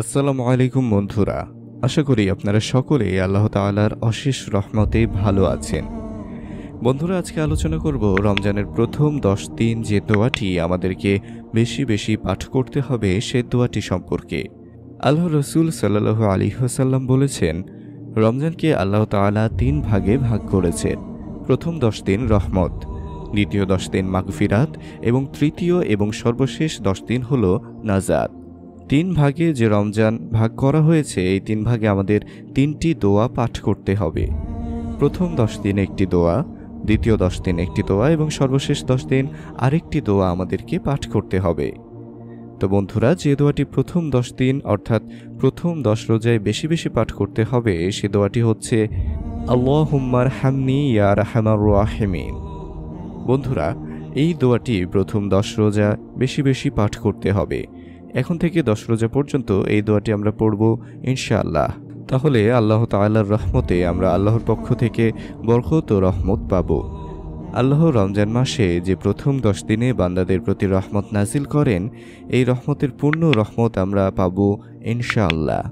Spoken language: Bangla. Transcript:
আসসালামু আলাইকুম বন্ধুরা, আশা করি আপনারা সকলে আল্লাহ তাআলার অশেষ রহমতে ভালো আছেন। বন্ধুরা, আজকে আলোচনা করব রমজানের প্রথম দশ দিন যে দোয়াটি আমাদেরকে বেশি বেশি পাঠ করতে হবে সে দোয়াটি সম্পর্কে। আল্লাহ রসুল সাল্লাহ আলী হাসাল্লাম বলেছেন, রমজানকে আল্লাহ তাআলা তিন ভাগে ভাগ করেছেন। প্রথম দশ দিন রহমত, দ্বিতীয় দশ দিন মাগফিরাত এবং তৃতীয় এবং সর্বশেষ দশ দিন হল নাজাত। তিন ভাগে যে রমজান ভাগ করা হয়েছে, এই তিন ভাগে আমাদের তিনটি দোয়া পাঠ করতে হবে। প্রথম দশ দিন একটি দোয়া, দ্বিতীয় দশ দিন একটি দোয়া, এবং সর্বশেষ দশ দিন আরেকটি দোয়া আমাদেরকে পাঠ করতে হবে। তো বন্ধুরা, যে দোয়াটি প্রথম দশ দিন, অর্থাৎ প্রথম দশ রোজায় বেশি বেশি পাঠ করতে হবে, সে দোয়াটি হচ্ছে আল্লাহ হুম্মার হামনি ইয়া রাহমার রাহিমিন। বন্ধুরা, এই দোয়াটি প্রথম দশ রোজা বেশি বেশি পাঠ করতে হবে। এখন থেকে দশ রোজা পর্যন্ত এই দোয়াটি আমরা পড়ব, ইনশাআল্লাহ। তাহলে আল্লাহ তাল্লাহর রহমতে আমরা আল্লাহর পক্ষ থেকে বরকত ও রহমত পাব। আল্লাহ রমজান মাসে যে প্রথম দশ দিনে বান্দাদের প্রতি রহমত নাজিল করেন, এই রহমতের পূর্ণ রহমত আমরা পাব, ইনশাআল্লাহ।